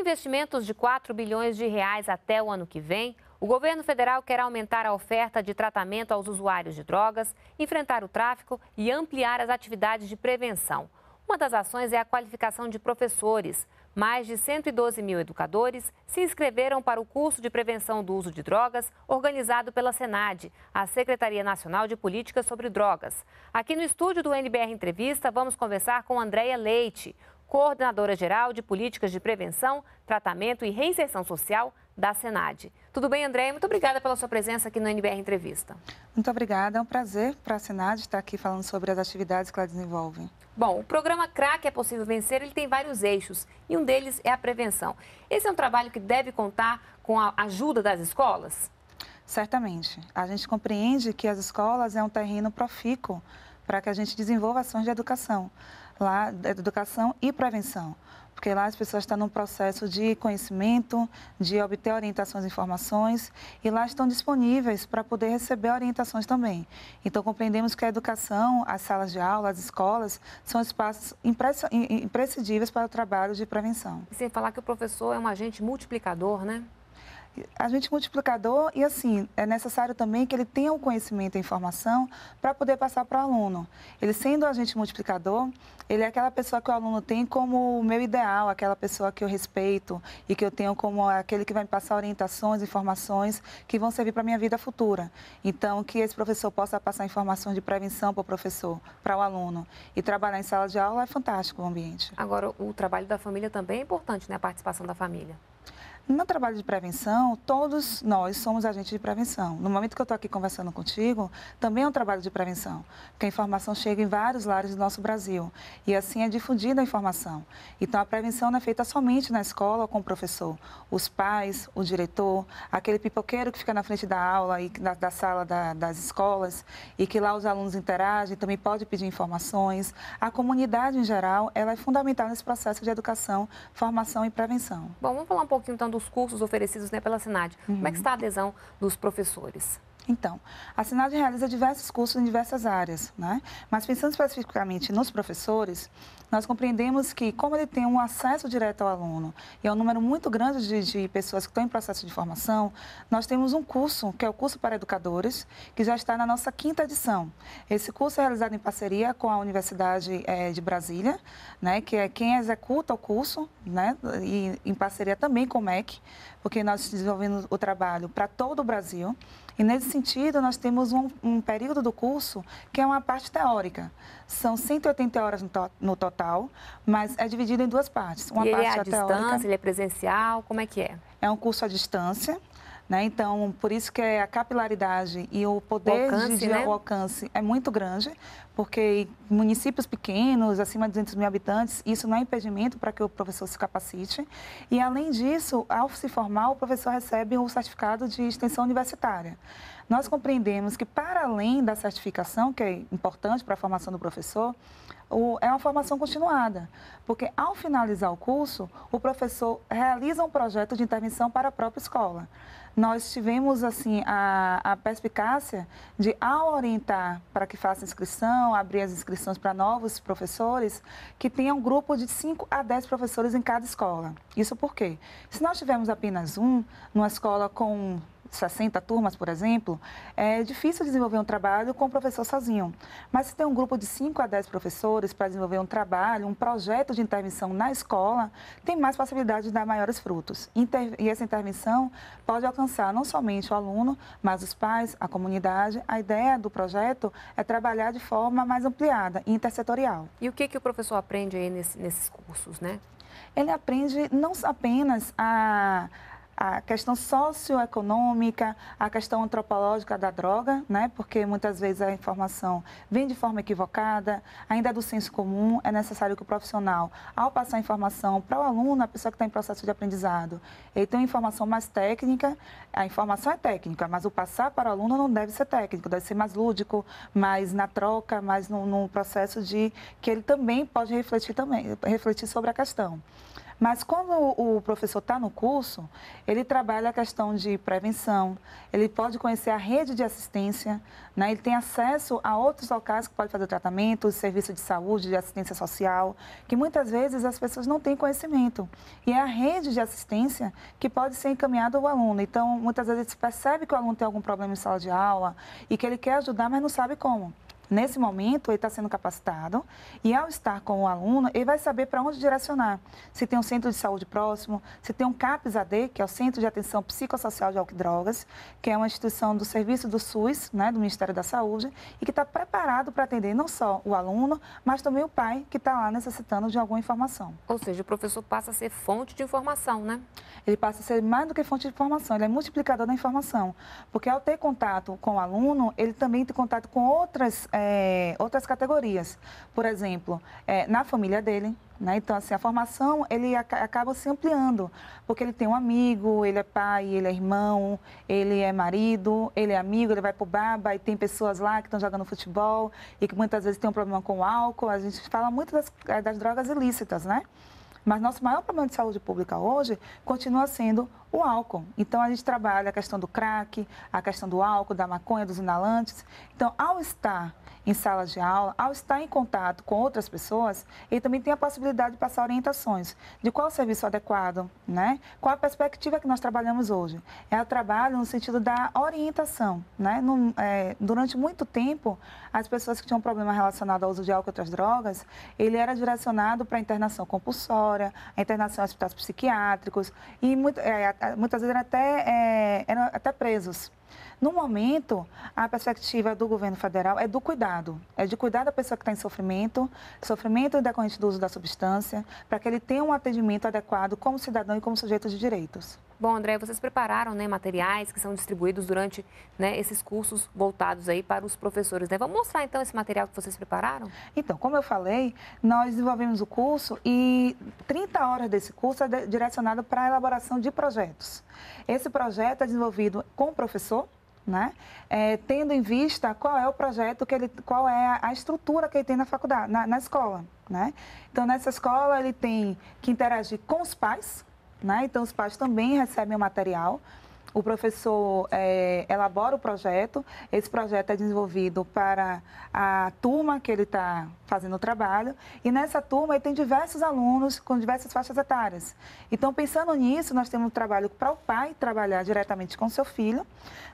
investimentos de 4 bilhões de reais até o ano que vem, o governo federal quer aumentar a oferta de tratamento aos usuários de drogas, enfrentar o tráfico e ampliar as atividades de prevenção. Uma das ações é a qualificação de professores. Mais de 112 mil educadores se inscreveram para o curso de prevenção do uso de drogas, organizado pela SENAD, a Secretaria Nacional de Políticas sobre Drogas. Aqui no estúdio do NBR Entrevista, vamos conversar com Andréia Leite, coordenadora geral de Políticas de Prevenção, Tratamento e Reinserção Social da Senad. Tudo bem, André? Muito obrigada pela sua presença aqui no NBR Entrevista. Muito obrigada. É um prazer para a Senad estar aqui falando sobre as atividades que ela desenvolve. Bom, o programa CRAC é possível vencer, ele tem vários eixos e um deles é a prevenção. Esse é um trabalho que deve contar com a ajuda das escolas? Certamente. A gente compreende que as escolas é um terreno profícuo para que a gente desenvolva ações de educação lá educação e prevenção, porque lá as pessoas estão num processo de conhecimento, de obter orientações e informações, e lá estão disponíveis para poder receber orientações também. Então, compreendemos que a educação, as salas de aula, as escolas, são espaços imprescindíveis para o trabalho de prevenção. E sem falar que o professor é um agente multiplicador, né? Agente multiplicador e assim, é necessário também que ele tenha o conhecimento e a informação para poder passar para o aluno. Ele sendo agente multiplicador, ele é aquela pessoa que o aluno tem como o meu ideal, aquela pessoa que eu respeito e que eu tenho como aquele que vai me passar orientações, informações que vão servir para minha vida futura. Então, que esse professor possa passar informações de prevenção para o professor, para o aluno. E trabalhar em sala de aula é fantástico o ambiente. Agora, o trabalho da família também é importante, né? A participação da família. No trabalho de prevenção, todos nós somos agentes de prevenção. No momento que eu estou aqui conversando contigo, também é um trabalho de prevenção, porque a informação chega em vários lares do nosso Brasil e assim é difundida a informação. Então, a prevenção não é feita somente na escola ou com o professor. Os pais, o diretor, aquele pipoqueiro que fica na frente da aula e da, da sala da, das escolas e que lá os alunos interagem, também pode pedir informações. A comunidade, em geral, ela é fundamental nesse processo de educação, formação e prevenção. Bom, vamos falar um pouquinho então do os cursos oferecidos né, pela Senad. Uhum. Como é que está a adesão dos professores? Então, a Sinad realiza diversos cursos em diversas áreas, né? mas pensando especificamente nos professores, nós compreendemos que, como ele tem um acesso direto ao aluno e é um número muito grande de, de, pessoas que estão em processo de formação, nós temos um curso, que é o curso para educadores, que já está na nossa quinta edição. Esse curso é realizado em parceria com a Universidade é, de Brasília, né, que é quem executa o curso, né, e em parceria também com o MEC, porque nós desenvolvemos o trabalho para todo o Brasil. E nesse sentido, nós temos um, um, período do curso que é uma parte teórica. São 180 horas no, to no total, mas é dividido em duas partes. Uma e parte ele é à teórica, distância, ele é presencial, como é que é? É um curso à distância, né? Então, por isso que a capilaridade e o poder o alcance, de, né? o alcance é muito grande, porque municípios pequenos, acima de 200 mil habitantes, isso não é impedimento para que o professor se capacite. E, além disso, ao se formar, o professor recebe o certificado de extensão universitária. Nós compreendemos que, para além da certificação, que é importante para a formação do professor, o, é uma formação continuada, porque ao finalizar o curso, o professor realiza um projeto de intervenção para a própria escola. Nós tivemos assim a, a perspicácia de, ao orientar para que faça inscrição, abrir as inscrições para novos professores, que tenha um grupo de 5 a 10 professores em cada escola. Isso por quê? Se nós tivermos apenas um, numa escola com 60 turmas, por exemplo, é difícil desenvolver um trabalho com o professor sozinho. Mas se tem um grupo de 5 a 10 professores para desenvolver um trabalho, um projeto de intervenção na escola, tem mais possibilidade de dar maiores frutos. Inter e essa intervenção pode alcançar não somente o aluno, mas os pais, a comunidade. A ideia do projeto é trabalhar de forma mais ampliada e intersetorial. E o que, que o professor aprende aí nesse, nesses cursos, né? Ele aprende não apenas a a questão socioeconômica, a questão antropológica da droga, né? porque muitas vezes a informação vem de forma equivocada, ainda é do senso comum, é necessário que o profissional, ao passar a informação para o aluno, a pessoa que está em processo de aprendizado, ele tem uma informação mais técnica, a informação é técnica, mas o passar para o aluno não deve ser técnico, deve ser mais lúdico, mais na troca, mais no, no processo de que ele também pode refletir também, refletir sobre a questão. Mas quando o professor está no curso, ele trabalha a questão de prevenção, ele pode conhecer a rede de assistência, né? ele tem acesso a outros locais que pode fazer tratamento, serviço de saúde, de assistência social, que muitas vezes as pessoas não têm conhecimento. E é a rede de assistência que pode ser encaminhada ao aluno. Então, muitas vezes se percebe que o aluno tem algum problema em sala de aula e que ele quer ajudar, mas não sabe como. Nesse momento, ele está sendo capacitado e, ao estar com o aluno, ele vai saber para onde direcionar. Se tem um centro de saúde próximo, se tem um CAPS-AD, que é o Centro de Atenção Psicossocial de Álcool e Drogas, que é uma instituição do serviço do SUS, né, do Ministério da Saúde, e que está preparado para atender não só o aluno, mas também o pai que está lá necessitando de alguma informação. Ou seja, o professor passa a ser fonte de informação, né? Ele passa a ser mais do que fonte de informação, ele é multiplicador da informação. Porque ao ter contato com o aluno, ele também tem contato com outras. É, é, outras categorias. Por exemplo, é, na família dele, né? Então, assim, a formação, ele acaba se ampliando, porque ele tem um amigo, ele é pai, ele é irmão, ele é marido, ele é amigo, ele vai para o baba e tem pessoas lá que estão jogando futebol e que muitas vezes tem um problema com o álcool. A gente fala muito das, é, das drogas ilícitas, né? Mas nosso maior problema de saúde pública hoje continua sendo o álcool. Então, a gente trabalha a questão do crack, a questão do álcool, da maconha, dos inalantes. Então, ao estar em salas de aula, ao estar em contato com outras pessoas, ele também tem a possibilidade de passar orientações de qual o serviço adequado, né? Qual a perspectiva que nós trabalhamos hoje? É o trabalho no sentido da orientação, né? É, durante muito tempo, as pessoas que tinham problema relacionado ao uso de álcool e outras drogas, ele era direcionado para internação compulsória, internação em hospitais psiquiátricos e muito, é, muitas vezes eram até, é, eram até presos. No momento, a perspectiva do governo federal é do cuidado, é de cuidar da pessoa que está em sofrimento, sofrimento decorrente do uso da substância, para que ele tenha um atendimento adequado como cidadão e como sujeito de direitos. Bom, André, vocês prepararam né, materiais que são distribuídos durante né, esses cursos voltados aí para os professores. Né? Vamos mostrar então esse material que vocês prepararam? Então, como eu falei, nós desenvolvemos o curso e 30 horas desse curso é direcionado para a elaboração de projetos. Esse projeto é desenvolvido com o professor, né? É, tendo em vista qual é o projeto que ele, qual é a estrutura que ele tem na faculdade, na, na escola, né? Então nessa escola ele tem que interagir com os pais, né? Então os pais também recebem o material. O professor é, elabora o projeto, esse projeto é desenvolvido para a turma que ele está fazendo o trabalho, e nessa turma ele tem diversos alunos com diversas faixas etárias. Então, pensando nisso, nós temos um trabalho para o pai trabalhar diretamente com seu filho,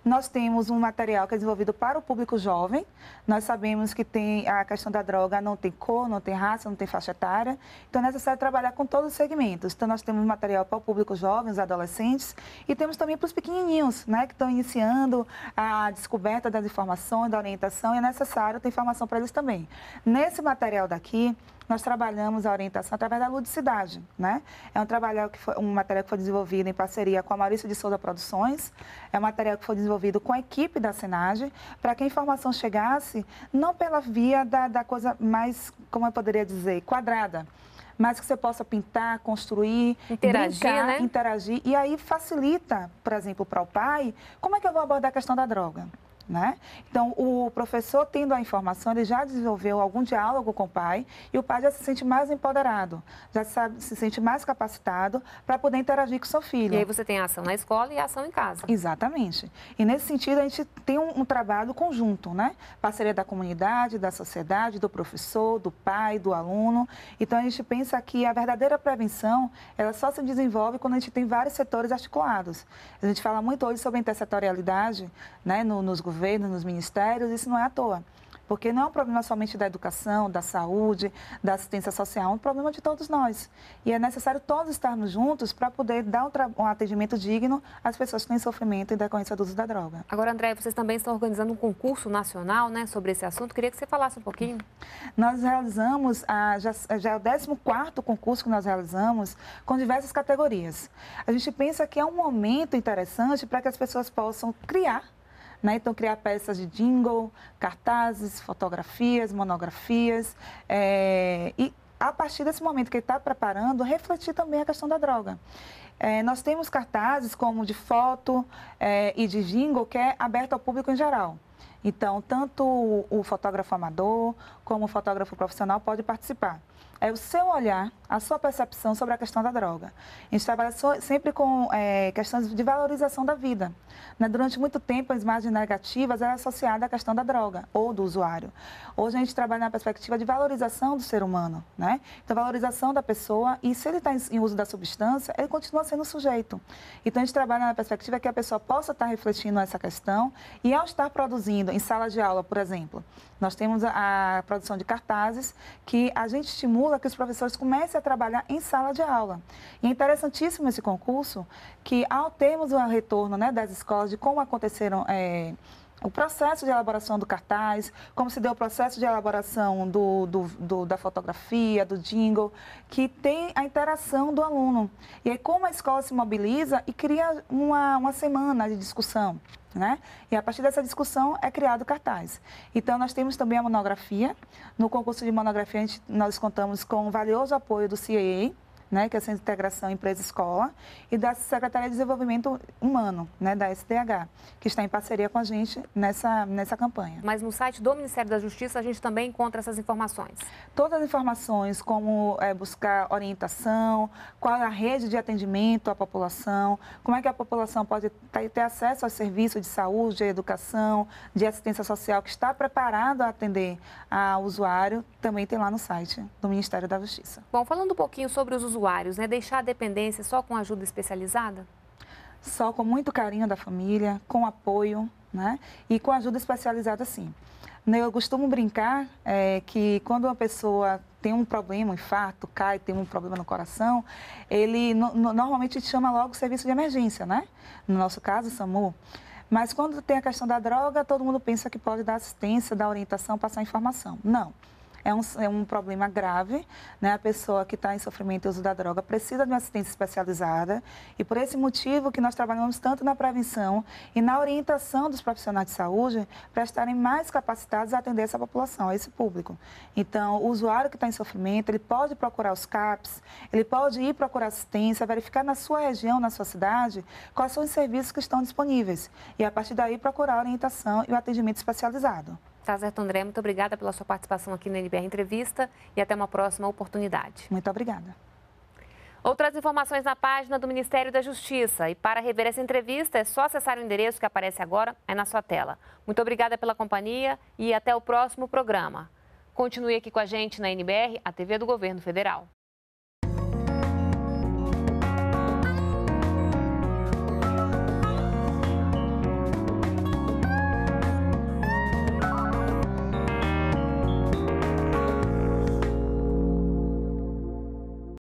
nós temos um material que é desenvolvido para o público jovem. Nós sabemos que tem a questão da droga não tem cor, não tem raça, não tem faixa etária. Então é necessário trabalhar com todos os segmentos. Então nós temos material para o público jovem, os adolescentes, e temos também para os pequenininhos, né, que estão iniciando a descoberta das informações, da orientação, e é necessário ter informação para eles também. Nesse material daqui, nós trabalhamos a orientação através da ludicidade, né? É um trabalho que foi, um material que foi desenvolvido em parceria com a Maurício de Souza Produções, é um material que foi desenvolvido com a equipe da Senage, para que a informação chegasse não pela via da, da coisa mais, como eu poderia dizer, quadrada, mas que você possa pintar, construir, interagir, brincar, né? interagir. E aí facilita, por exemplo, para o pai, como é que eu vou abordar a questão da droga? Né? Então, o professor, tendo a informação, ele já desenvolveu algum diálogo com o pai e o pai já se sente mais empoderado, já sabe, se sente mais capacitado para poder interagir com seu filho. E aí você tem a ação na escola e a ação em casa. Exatamente. E nesse sentido, a gente tem um, um trabalho conjunto, né? Parceria da comunidade, da sociedade, do professor, do pai, do aluno. Então, a gente pensa que a verdadeira prevenção, ela só se desenvolve quando a gente tem vários setores articulados. A gente fala muito hoje sobre intersetorialidade né, no, nos governos governo, nos ministérios, isso não é à toa. Porque não é um problema somente da educação, da saúde, da assistência social, é um problema de todos nós. E é necessário todos estarmos juntos para poder dar um, um, atendimento digno às pessoas que têm sofrimento em decorrência do uso da droga. Agora, André, vocês também estão organizando um concurso nacional né, sobre esse assunto. Queria que você falasse um pouquinho. Nós realizamos, a, já, já é o 14 concurso que nós realizamos, com diversas categorias. A gente pensa que é um momento interessante para que as pessoas possam criar né? Então, criar peças de jingle, cartazes, fotografias, monografias. É, e a partir desse momento que ele está preparando, refletir também a questão da droga. É, nós temos cartazes como de foto é, e de jingle que é aberto ao público em geral. Então, tanto o fotógrafo amador, como fotógrafo profissional, pode participar é o seu olhar, a sua percepção sobre a questão da droga. A gente trabalha sempre com é, questões de valorização da vida. Né? Durante muito tempo, as imagens negativas eram associadas à questão da droga ou do usuário. Hoje, a gente trabalha na perspectiva de valorização do ser humano. Né? Então, valorização da pessoa e se ele está em uso da substância, ele continua sendo sujeito. Então, a gente trabalha na perspectiva que a pessoa possa estar refletindo essa questão e, ao estar produzindo em sala de aula, por exemplo, nós temos a, a produção de cartazes que a gente estimula que os professores comecem a trabalhar em sala de aula. E é interessantíssimo esse concurso que, ao termos o retorno né, das escolas de como aconteceram é, o processo de elaboração do cartaz, como se deu o processo de elaboração do, do, do, da fotografia, do jingle, que tem a interação do aluno. E aí, como a escola se mobiliza e cria uma, uma semana de discussão. Né? E a partir dessa discussão é criado o cartaz. Então, nós temos também a monografia. No concurso de monografia, gente, nós contamos com o valioso apoio do CAA, né, que é a Centro de Integração Empresa-Escola, e da Secretaria de Desenvolvimento Humano, né, da SDH, que está em parceria com a gente nessa, nessa campanha. Mas no site do Ministério da Justiça a gente também encontra essas informações? Todas as informações, como é, buscar orientação, qual é a rede de atendimento à população, como é que a população pode ter acesso ao serviço de saúde, de educação, de assistência social, que está preparado a atender ao usuário, também tem lá no site do Ministério da Justiça. Bom, falando um pouquinho sobre os usuários, né? Deixar a dependência só com ajuda especializada? Só com muito carinho da família, com apoio, né? E com ajuda especializada, sim. Eu costumo brincar é, que quando uma pessoa tem um problema, um infarto, cai, tem um problema no coração, ele no, no, normalmente chama logo o serviço de emergência, né? No nosso caso, o SAMU. Mas quando tem a questão da droga, todo mundo pensa que pode dar assistência, dar orientação, passar informação. Não é um, é um problema grave, né? A pessoa que está em sofrimento e uso da droga precisa de uma assistência especializada e por esse motivo que nós trabalhamos tanto na prevenção e na orientação dos profissionais de saúde para estarem mais capacitados a atender essa população, esse público. Então, o usuário que está em sofrimento, ele pode procurar os CAPs, ele pode ir procurar assistência, verificar na sua região, na sua cidade, quais são os serviços que estão disponíveis e a partir daí procurar a orientação e o atendimento especializado. Tá certo, André. Muito obrigada pela sua participação aqui no NBR Entrevista e até uma próxima oportunidade. Muito obrigada. Outras informações na página do Ministério da Justiça. E para rever essa entrevista é só acessar o endereço que aparece agora aí na sua tela. Muito obrigada pela companhia e até o próximo programa. Continue aqui com a gente na NBR, a TV do Governo Federal.